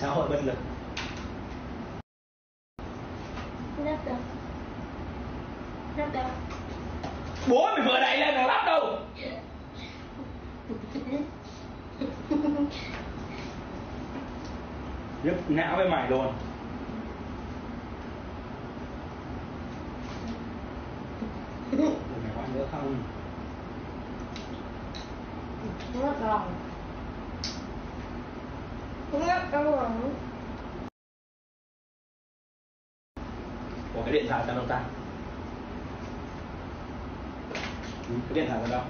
xã hội bất lực. Bố mày vừa đẩy lên là lắp đâu? Nhức não với mày luôn. Mày ăn nữa không? Nó còn không đâu Ủa, cái điện thoại ra đâu ta? Ừ, cái điện thoại ra đâu?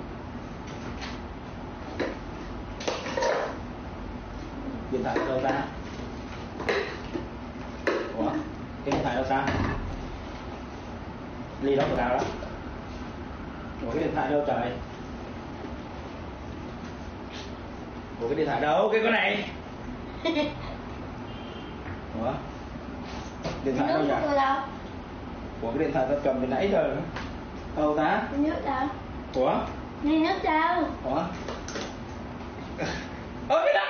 Điện thoại ở đâu ta? Ủa, cái điện thoại đâu ta? Ly đó của tao đó. Ủa, cái điện thoại đâu trời? Ủa, cái điện thoại đâu? Cái con này. ủa? Điện thoại đâu đâu? Ủa cái điện thoại tao cầm từ nãy giờ. Nữa đâu ta nước đâu? Ủa? Đi nước đâu? Ủa? Ơ cái nắp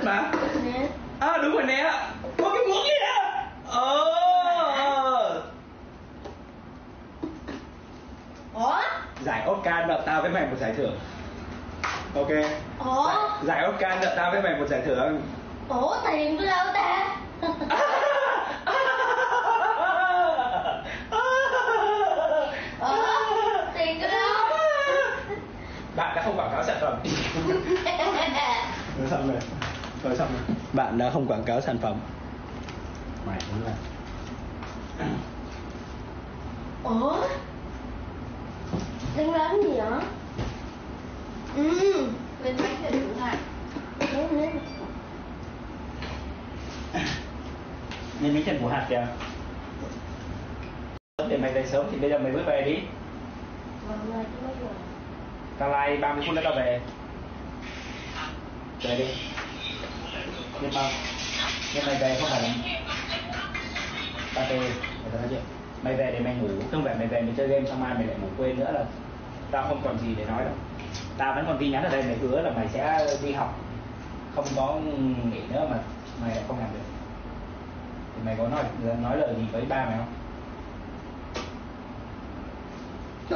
đất mà. Nè. À đúng rồi nè. Có cái muỗng kia ờ ờ. ủa? Giải Oscar nợ tao với mày một giải thưởng. Ok. Ủa? Giải, giải Oscar nợ tao với mày một giải thưởng. Ủa tiền của đâu ta? Bạn đã không quảng cáo sản phẩm rồi xong rồi. Bạn đã không quảng cáo sản phẩm. Mày đúng là ủa? Đang làm gì vậy? Ừ lên bánh cho đủ hạt lấy lấy nên miếng chân của hạt kìa. Để mày về sớm thì bây giờ mày bước về đi. Vâng rồi chú bắt rồi tao lai 30 phút nữa tao về. Về đi nhưng mà nhưng mày về không phải là ba tê người ta nói chuyện. Mày về để mày ngủ không phải mày về mày chơi game xong mai mày lại ngủ quên nữa là tao không còn gì để nói đâu. Tao vẫn còn tin nhắn ở đây mày hứa là mày sẽ đi học. Không có nghỉ nữa mà mày lại không làm được. Thì mày có nói nói lời gì với ba mày không?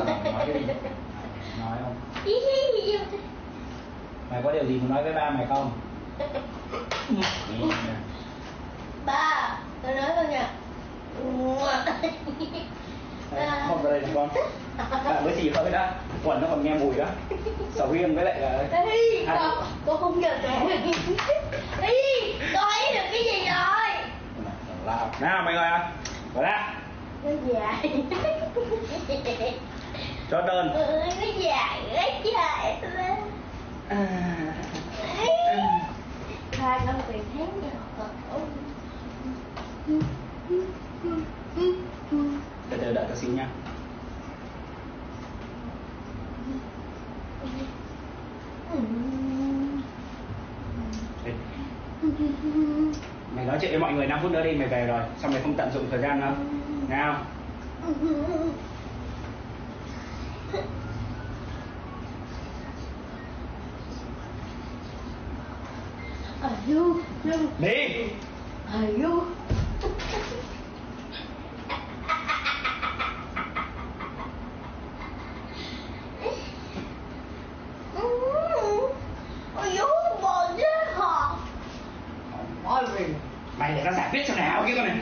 Bảo mày nói cái gì nói không? Mày có điều gì muốn nói với ba mày không ba tôi nói con nha không vào đây thằng con. Bạn mới xì hơi đó quần nó còn nghe mùi đó. Sầu riêng với lại là Ý, Hai- con, con không nhận được Ý, con thấy được cái gì rồi? Nào mày à ngồi ra Nó dài. Cho đơn. Nó dài, nó dài lên Hai năm tiền tháng nhỏ từ từ đợi tao xíu nha. Mày nói chuyện với mọi người 5 phút nữa đi, mày về rồi. Xong mày không tận dụng thời gian nữa. Nào Are you, you, đi. Are you? Mày để tao giải quyết cho nào kia con này.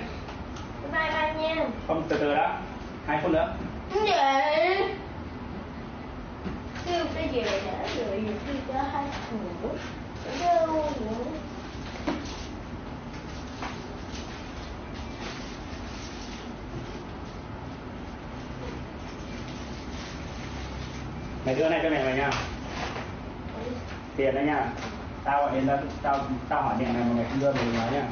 Bye bye nha. Không từ từ đó hai phút nữa. Vậy Kêu cái gì đã rồi kêu cho hai ngủ mày đưa này cho mẹ mày nha. Tiền đấy nha. Tao gọi điện tao tao tao hỏi điện này mà mày không đưa mày nói nha.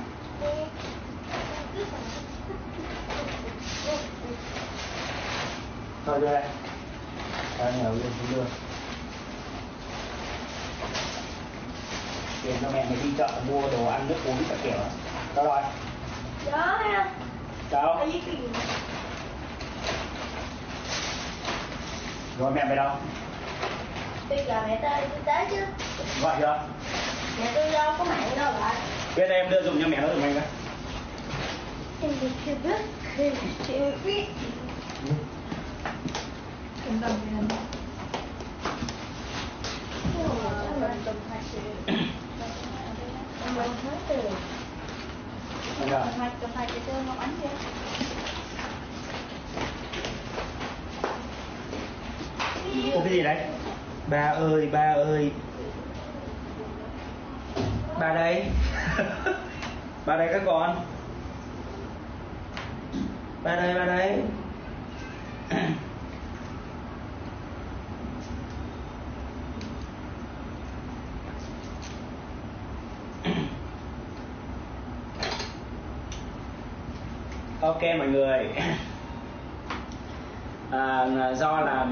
Thôi đưa đây. Tao nhờ đưa đưa. Tiền cho mẹ mày đi chợ mua đồ ăn nước uống các kiểu đâu rồi Đó ha. đâu rồi mẹ mày đâu Bây giờ mẹ tới tới chứ. gọi chưa Mẹ tôi đâu có mạng đâu lại. biết đây em đưa dùng cho mẹ nó dùng anh cái Em đi chưa biết. Chưa biết. Không đồng thì làm sao? Mình tùm từ. Ánh. Ủa cái gì đấy ba ơi ba ơi ba đây ba đây các con ba đây ba đây ok mọi người. À, do là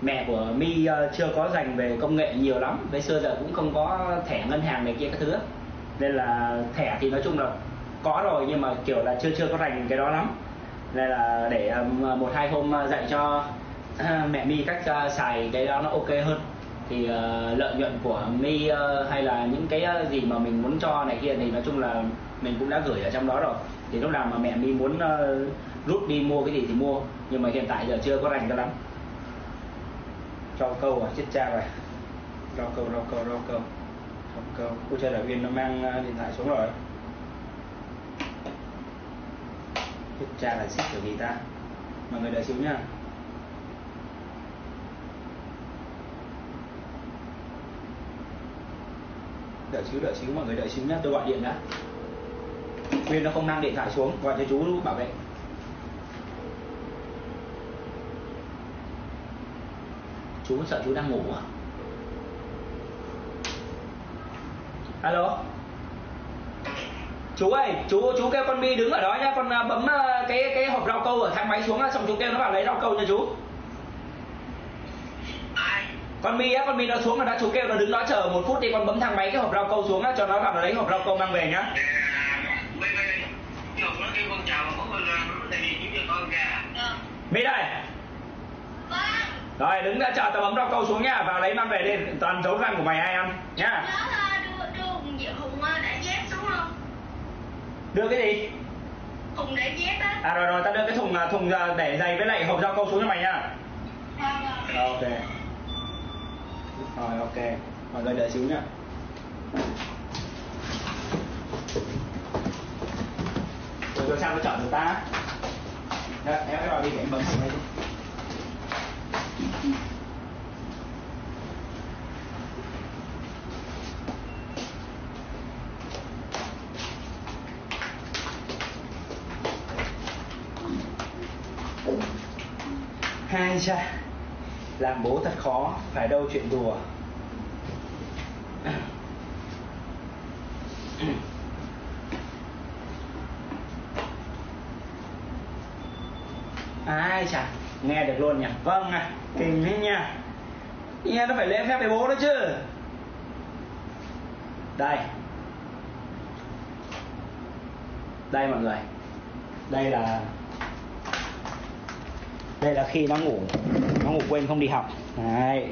mẹ của mi ờ, chưa có dành về công nghệ nhiều lắm. Với xưa giờ cũng không có thẻ ngân hàng này kia các thứ nên là thẻ thì nói chung là có rồi nhưng mà kiểu là chưa chưa có dành cái đó lắm. Nên là để ừm, một hai hôm dạy cho mẹ mi cách ờ, xài cái đó nó ok hơn thì uh, lợi nhuận của mi uh, hay là những cái ờ, gì mà mình muốn cho này kia thì nói chung là mình cũng đã gửi ở trong đó rồi. Thì lúc nào mà mẹ mi muốn uh, rút đi mua cái gì thì mua. Nhưng mà hiện tại giờ chưa có dành cho lắm. Cho câu à chết cha rồi. Rau câu rau câu rau câu. Rau câu. Cô chơi đại viên nó mang điện thoại xuống rồi. Chết cha là xích kiểu gì ta? Mọi người đợi xíu nha đợi xíu đợi xíu mọi người đợi xíu nhá, tôi gọi điện đã. Khuyên nó không mang điện thoại xuống, gọi cho chú bảo vệ. Chú sợ chú đang ngủ à? Alo? Chú ơi, chú chú kêu con bi đứng ở đó nhá, con à, bấm à, cái cái hộp rau câu ở thang máy xuống xong chú kêu nó vào lấy rau câu cho chú con bi á con bi nó xuống rồi đó chú kêu nó đứng đó chờ một phút đi con bấm thang máy cái hộp rau câu xuống á cho nó vào nó lấy hộp rau câu mang về nhá. Mi đây. Rồi đứng đã chờ tao bấm rau câu xuống nhá vào lấy mang về đi toàn dấu răng của mày ai ăn nhá. Nhớ đưa cái gì? Hùng để dép á. à rồi rồi tao đưa cái thùng à, thùng à, để giày với lại hộp rau câu xuống cho mày nhá. Vâng, vâng. Rồi, ok. Rồi mọi người đợi xíu nhá. Rồi rồi sao nó chọn được ta? Đó em em vào đi để em bấm thằng đây đi. Hai cha làm bố thật khó, phải đâu chuyện đùa. Ai chả, nghe được luôn nhỉ? Vâng à kinh đấy nha. Nghe nó phải lễ phép với bố đó chứ. Đây. Đây mọi người. Đây là đây là khi nó ngủ nó ngủ quên không đi học. Đấy.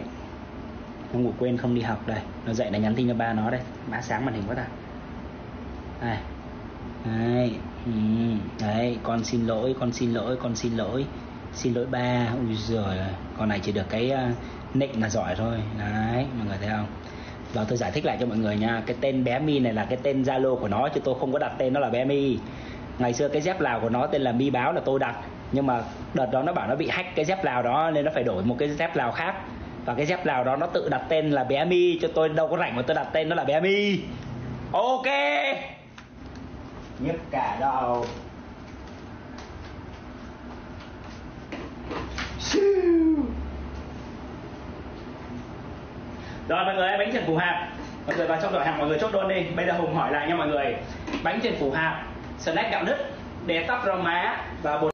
Nó ngủ quên không đi học đây. Nó dậy là nhắn tin cho ba nó đây. Má sáng màn hình quá ta. Đây. Đấy. Ừ. đấy con xin lỗi con xin lỗi con xin lỗi. Xin lỗi ba. Ui giời con này chỉ được cái uh, nịnh là giỏi thôi. Đấy mọi người thấy không? Và tôi giải thích lại cho mọi người nha. Cái tên bé mi này là cái tên zalo của nó chứ tôi không có đặt tên nó là bé mi. Ngày xưa cái dép lào của nó tên là mi báo là tôi đặt nhưng mà đợt đó nó bảo nó bị hack cái dép lào đó nên nó phải đổi một cái dép lào khác. Và cái dép lào đó nó tự đặt tên là bé mi cho tôi đâu có rảnh mà tôi đặt tên nó là bé mi ok. Nhức cả đầu rồi mọi người bánh trần phù hạp mọi người vào trong giỏ hàng mọi người chốt đơn đi. Bây giờ hùng hỏi lại nha mọi người. Bánh trần phù hạp snack gạo nứt đè tóc rau má và bột